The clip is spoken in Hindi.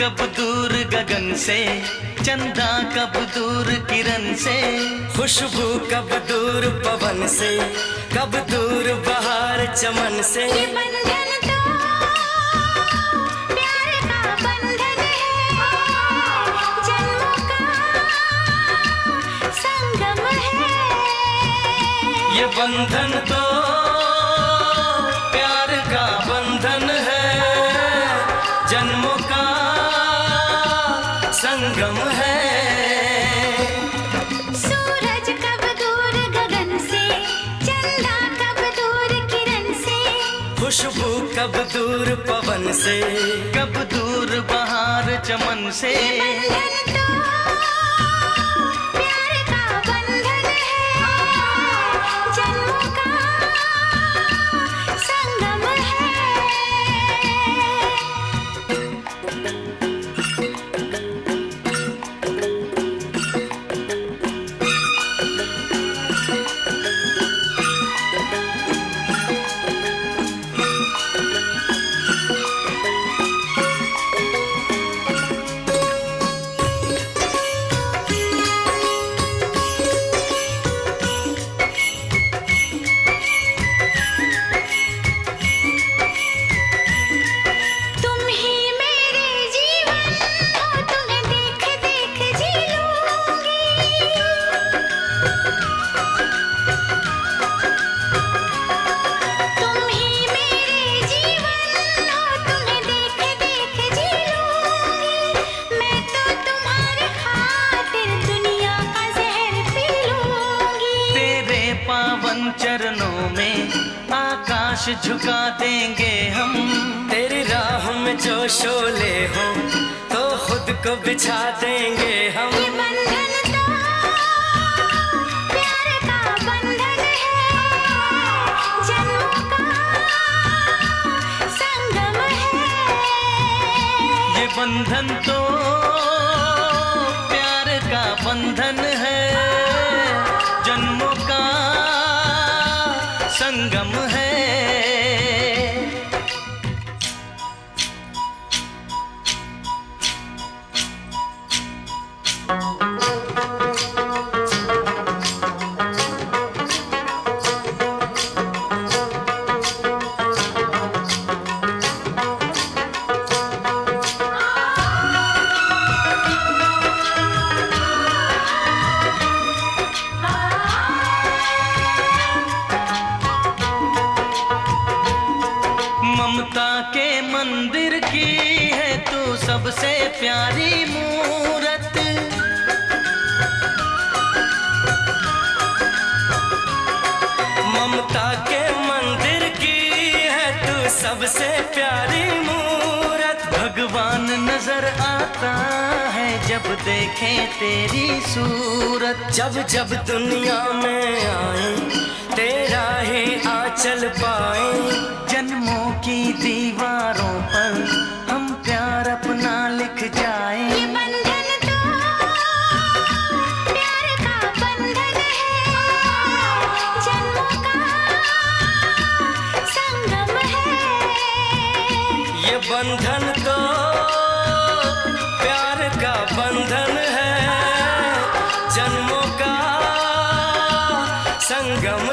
गगन से? चंदा कब दूर किरण से? खुशबू कब दूर पवन से? कब दूर बहार चमन से? ये बंधन तो खुशबू कब दूर पवन से कब दूर बाहर चमन से। आकाश झुका देंगे हम। तेरी राह में जो शोले हो तो खुद को बिछा देंगे हम। ये बंधन तो सबसे प्यारी मूरत। ममता के मंदिर की है तू सबसे प्यारी मूरत। भगवान नज़र आता है जब देखे तेरी सूरत। जब जब दुनिया में आए, तेरा ही आंचल पाए। जन्मों की दीवारों बंधन तो प्यार का बंधन है। जन्मों का संगम